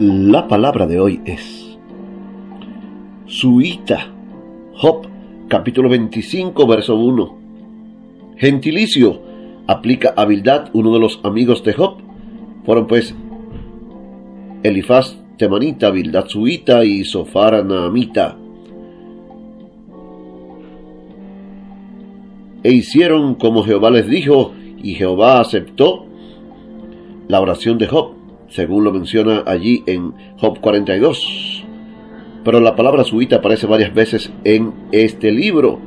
La palabra de hoy es Suita, Job, capítulo 25, verso 1. Gentilicio aplica a uno de los amigos de Job. Fueron pues Elifaz Temanita, Bildad Suita y Sofar Naamita. E hicieron como Jehová les dijo, y Jehová aceptó la oración de Job según lo menciona allí en Job 42. Pero la palabra suita aparece varias veces en este libro.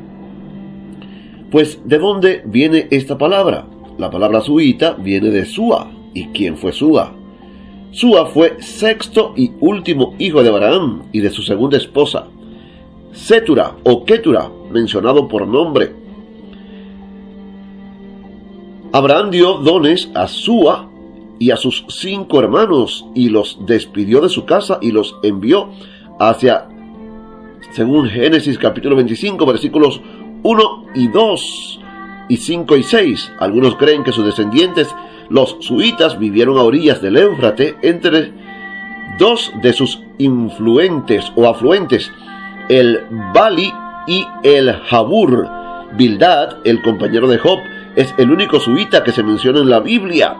Pues, ¿de dónde viene esta palabra? La palabra suita viene de Sua. ¿Y quién fue Sua? Sua fue sexto y último hijo de Abraham y de su segunda esposa, Setura o Ketura, mencionado por nombre. Abraham dio dones a Sua y a sus cinco hermanos y los despidió de su casa y los envió hacia, según Génesis capítulo 25, versículos 1 y 2 y 5 y 6. Algunos creen que sus descendientes, los suitas, vivieron a orillas del Éufrate entre dos de sus influentes o afluentes, el Bali y el Jabur. Bildad, el compañero de Job, es el único suita que se menciona en la Biblia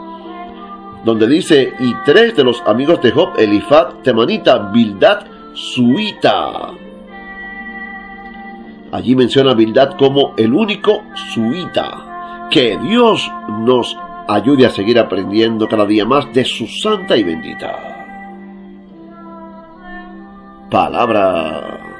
donde dice, y tres de los amigos de Job, Elifat, Temanita, Bildad, Suita. Allí menciona Bildad como el único Suita. Que Dios nos ayude a seguir aprendiendo cada día más de su santa y bendita palabra.